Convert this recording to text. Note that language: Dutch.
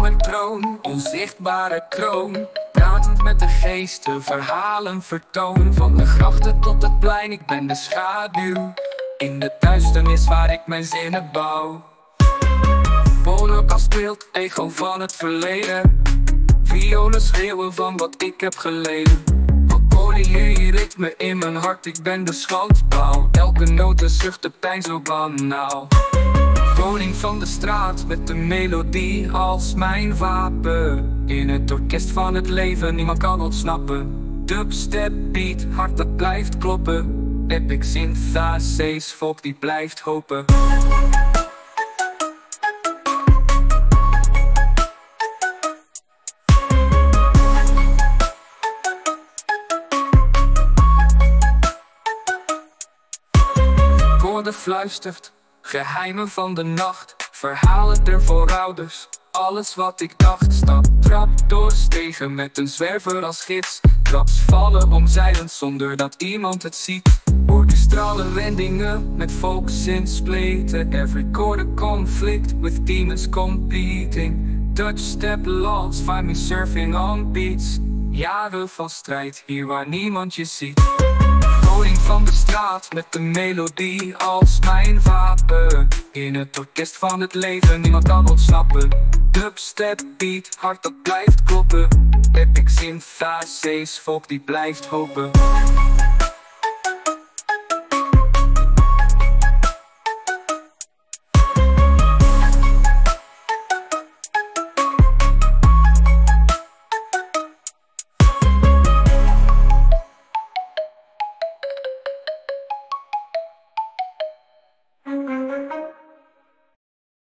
mijn troon, onzichtbare kroon. Pratend met de geesten, verhalen vertoon. Van de grachten tot het plein, ik ben de schaduw. In de duisternis waar ik mijn zinnen bouw. Polokast beeld, echo van het verleden. Violen schreeuwen van wat ik heb geleden. Polyrie ritme in mijn hart, ik ben de schandpaal. Elke note zucht de pijn zo banaal. Van de straat met de melodie als mijn wapen. In het orkest van het leven, niemand kan ontsnappen. Dubstep beat, hart dat blijft kloppen. Epic synthesis, volk die blijft hopen. Koorde fluistert, geheimen van de nacht, verhalen der voorouders. Alles wat ik dacht, stap, trap, doorstegen met een zwerver als gids. Traps vallen omzeilend zonder dat iemand het ziet. Orkestrale wendingen met focus in spleten. Every a conflict with demons competing. Dutch step laws, find me surfing on beats. Jaren van strijd, hier waar niemand je ziet. Met de melodie als mijn wapen. In het orkest van het leven, niemand kan ontsnappen. Dubstep beat, hart dat blijft kloppen. Epic synthesis, volk die blijft hopen.